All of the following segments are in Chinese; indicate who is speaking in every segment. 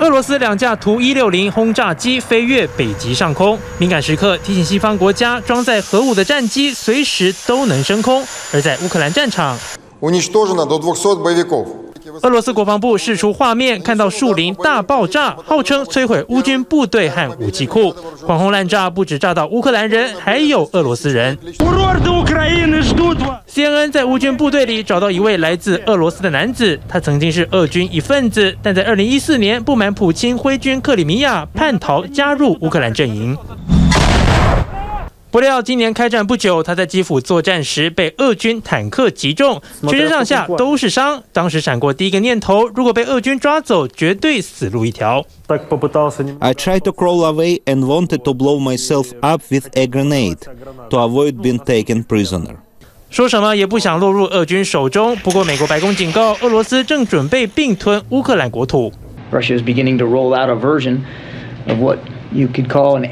Speaker 1: 俄罗斯两架图一六零轰炸机飞越北极上空，敏感时刻提醒西方国家，装载核武的战机随时都能升空。而在乌克兰战场，俄罗斯国防部释出画面，看到树林大爆炸，号称摧毁乌军部队和武器库。狂轰滥炸不止炸到乌克兰人，还有俄罗斯人。在乌军部队里找到一位来自俄罗斯的男子，他曾经是俄军一份子，但在2014年不满普京挥军克里米亚，叛逃加入乌克兰阵营。不料今年开战不久，他在基辅作战时被俄军坦克击中，全身上下都是伤。当时闪过第一个念头：如果被俄军抓走，绝对死路一条。
Speaker 2: I tried to crawl away and wanted to blow myself up with a grenade to avoid being taken prisoner。
Speaker 1: 说什么也不想落入俄军手中。不过美国白宫警告，俄罗斯正准备并吞乌克兰国土。
Speaker 3: Russia is beginning to roll out a version of what you could call an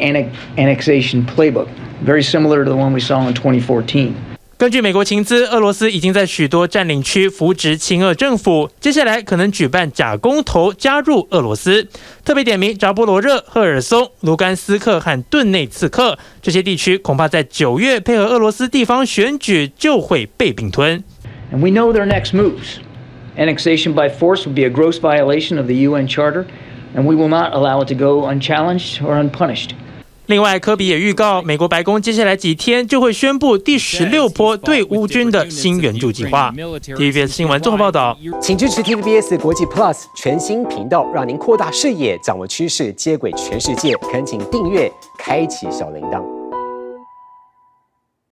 Speaker 3: annexation playbook. very similar to the one we saw in 2014.
Speaker 1: 根据美国情资，俄罗斯已经在许多占领区扶植亲俄政府，接下来可能举办假公投加入俄罗斯。特别点名扎波罗热、赫尔松、卢甘斯克和顿内茨克这些地区，恐怕在九月配合俄罗斯地方选举就会被并吞。
Speaker 3: And we know their next moves. Annexation by force would be a gross violation of the UN Charter, and we will not allow it to go unchallenged or unpunished.
Speaker 1: 另外，科比也预告，美国白宫接下来几天就会宣布第十六波对乌军的新援助计划。TVBS 新闻综合报道，
Speaker 4: 请支持 TVBS 国际 Plus 全新频道，让您扩大视野，掌握趋势，接轨全世界。恳请订阅，开启小铃铛。